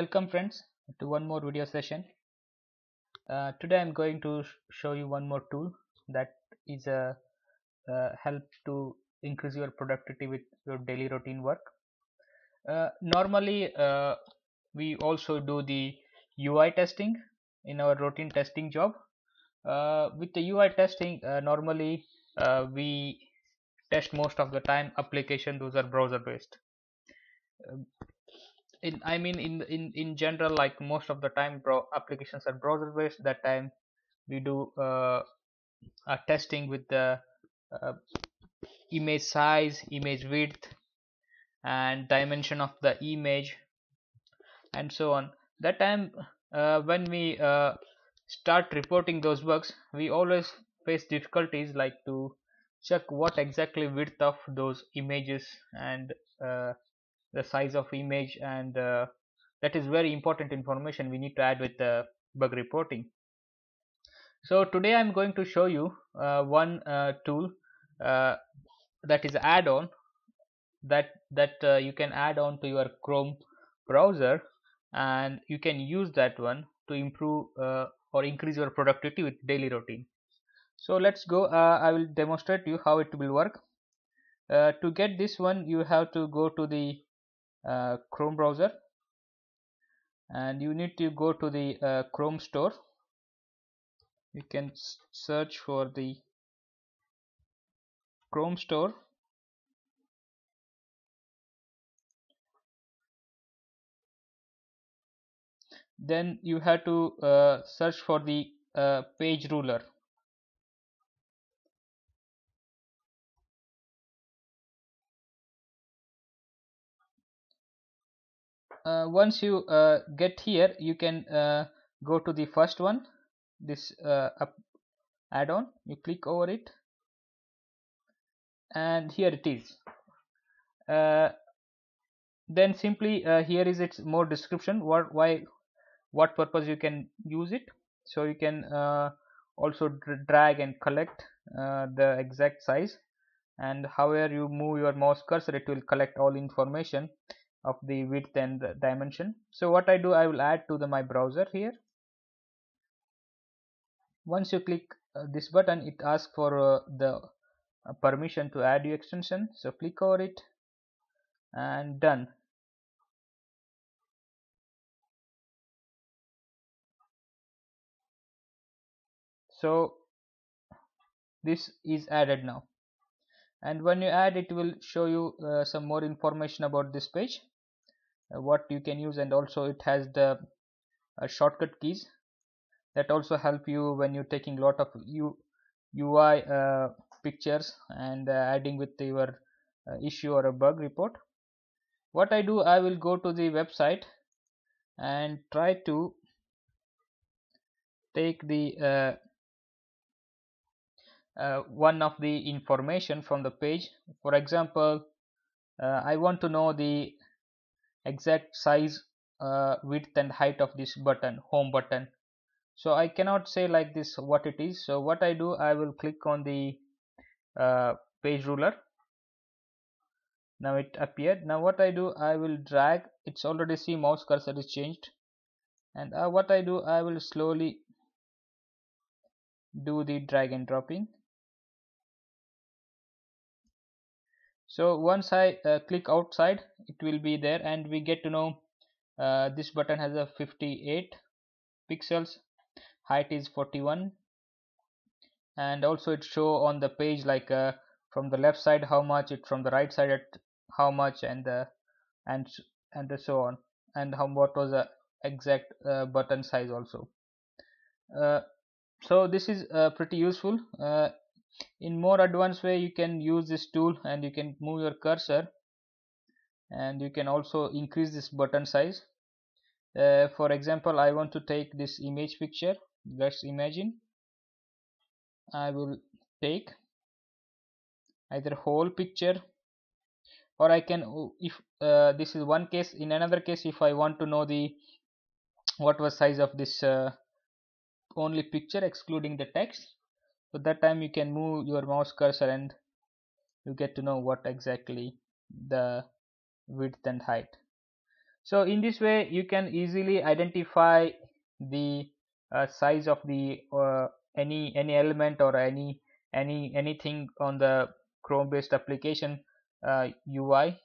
Welcome friends to one more video session. Uh, today I'm going to sh show you one more tool that is a uh, help to increase your productivity with your daily routine work. Uh, normally uh, we also do the UI testing in our routine testing job. Uh, with the UI testing uh, normally we test most of the time application those are browser based in i mean in in in general like most of the time bro applications are browser based that time we do uh, a testing with the uh, image size image width and dimension of the image and so on. That time uh, when we uh, start reporting those bugs we always face difficulties like to check what exactly width of those images and uh, the size of image and uh, that is very important information we need to add with the bug reporting. So today i'm going to show you uh, one uh, tool uh, that is add-on that that uh, you can add on to your chrome browser and you can use that one to improve or increase your productivity with daily routine. So let's go I will demonstrate you how it will work. Uh, to get this one you have to go to the uh, Chrome browser. And you need to go to the uh, Chrome store. You can search for the Chrome store. Then you have to uh, search for the uh, page ruler once you uh, get here you can uh, go to the first one this uh, add-on. You click over it. And here it is. Uh, then simply uh, here is its more description what why what purpose you can use it. So you can also drag and collect the exact size. And however you move your mouse cursor it will collect all information of the width and the dimension. So what I do I will add to the my browser here. Once you click uh, this button it asks for uh, the uh, permission to add your extension. So click over it and done. So this is added now and when you add it will show you uh, some more information about this page uh, what you can use. And also it has the uh, shortcut keys that also help you when you're taking a lot of U UI uh, pictures and uh, adding with your uh, issue or a bug report. What I do I will go to the website and try to take the uh, one of the information from the page. For example uh, I want to know the exact size uh, width and height of this button home button. So I cannot say like this what it is. So what I do I will click on the uh, page ruler. Now it appeared. Now what I do I will drag. It's already see mouse cursor is changed. And uh, what I do I will slowly do the drag and dropping so once I uh, click outside it will be there and we get to know uh, this button has a 58 pixels height is 41 and also it show on the page like uh, from the left side how much it from the right side at how much and uh, and and so on. And how what was the exact uh, button size also. Uh, so this is uh, pretty useful in more advanced way you can use this tool and you can move your cursor. And you can also increase this button size. Uh, for example I want to take this image picture. Let's imagine. I will take either whole picture or I can if uh, this is one case. In another case if I want to know the what was size of this uh, only picture excluding the text so that time you can move your mouse cursor and you get to know what exactly the width and height. So in this way you can easily identify the uh, size of the uh, any any element or any any anything on the chrome based application UI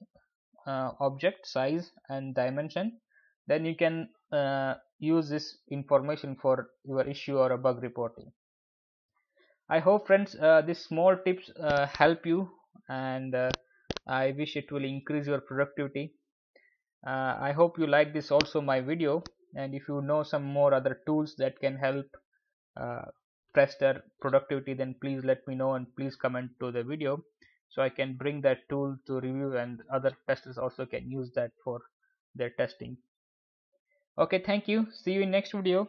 uh, uh, object size and dimension. Then you can uh, use this information for your issue or a bug reporting I hope friends uh, these small tips uh, help you and uh, I wish it will increase your productivity. Uh, I hope you like this also my video. And if you know some more other tools that can help uh, tester productivity then please let me know and please comment to the video so I can bring that tool to review and other testers also can use that for their testing. Okay thank you. See you in next video